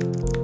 you